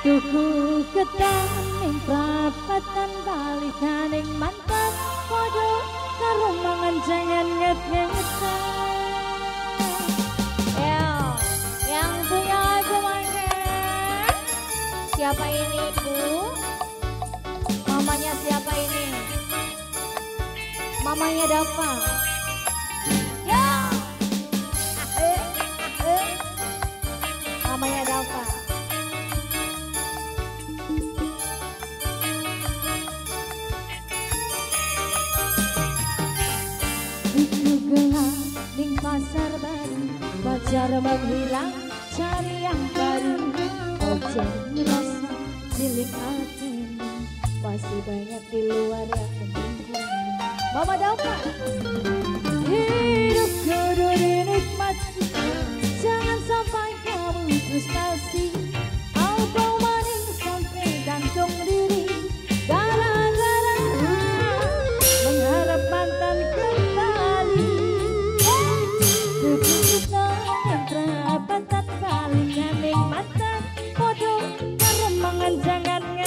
Tuku ketan ning prapatan balikaning mantap Podo karo mangan jangan ngebiasa yang punya Siapa ini bu? Mamanya siapa ini? Mamanya Dafa Biar menghilang cari yang baru. Ojo merasa milik hati. Masih banyak di luar yang menunggu Mama Dapa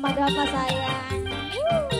mama drama sayang. Woo.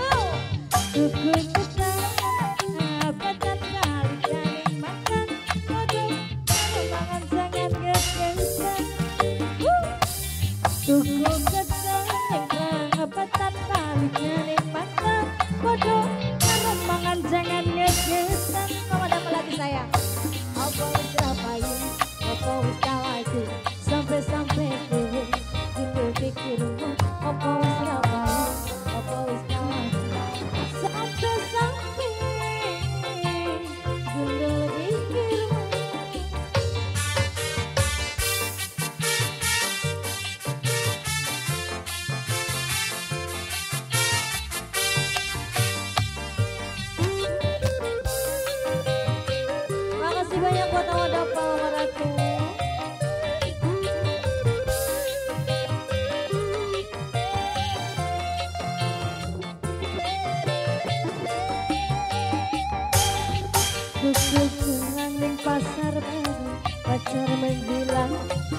keliling pasar baru Pacar menghilang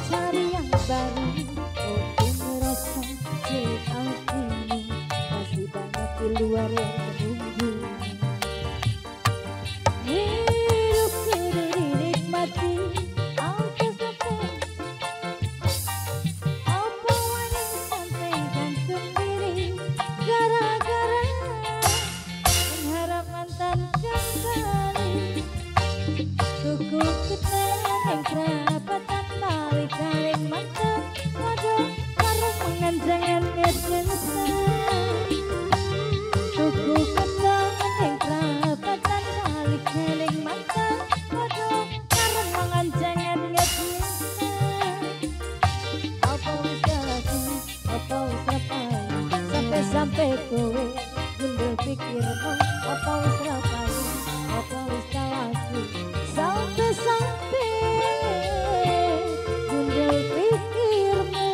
cari yang baru. Mungkin merasa cilik ini Masih banyak di luar yang menunggu. gawe gundul pikirmu apa wis ra payu apa wis kawasi sampe sampe gundul pikirmu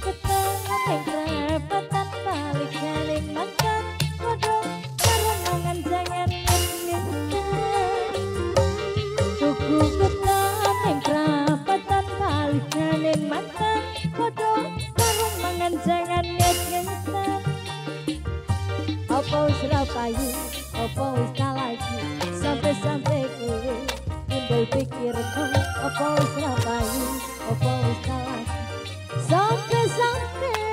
ketemu ning repetan balik galing makan padha karo mangan jangan ngene tuku payu opo wis kalagi sampai-sampai kowe timbul pikirku. Opo wis payu opo wis kalagi sampai-sampai